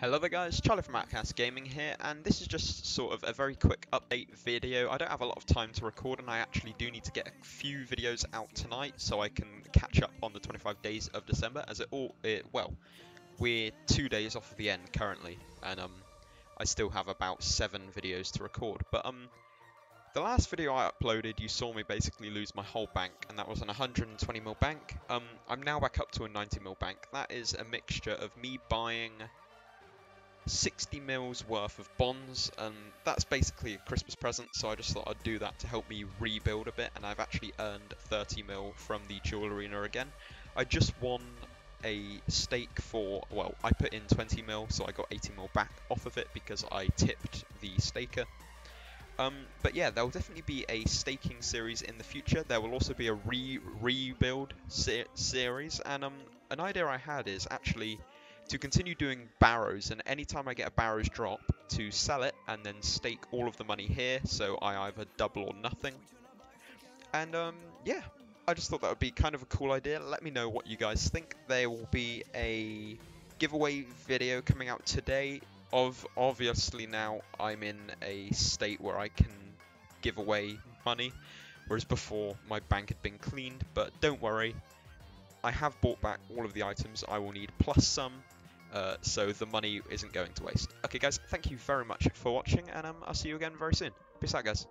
Hello there guys, Charlie from Outcast Gaming here, and this is just sort of a very quick update video. I don't have a lot of time to record, and I actually do need to get a few videos out tonight so I can catch up on the 25 days of December, as it all, it, well, we're two days off of the end currently, and um, I still have about seven videos to record. But um, the last video I uploaded, you saw me basically lose my whole bank, and that was an 120 mil bank. Um, I'm now back up to a 90 mil bank. That is a mixture of me buying 60 mils worth of bonds, and that's basically a Christmas present, so I just thought I'd do that to help me rebuild a bit, and I've actually earned 30 mil from the Duel Arena again. I just won a stake for, well, I put in 20 mil, so I got 80 mil back off of it because I tipped the staker. Um, but yeah, there will definitely be a staking series in the future. There will also be a re rebuild se series, and um, an idea I had is actually to continue doing barrows and anytime I get a barrows drop to sell it and then stake all of the money here so I either double or nothing. And um, yeah, I just thought that would be kind of a cool idea. Let me know what you guys think. There will be a giveaway video coming out today of obviously now I'm in a state where I can give away money whereas before my bank had been cleaned but don't worry I have bought back all of the items I will need plus some uh, so the money isn't going to waste. Okay guys, thank you very much for watching, and um, I'll see you again very soon. Peace out guys.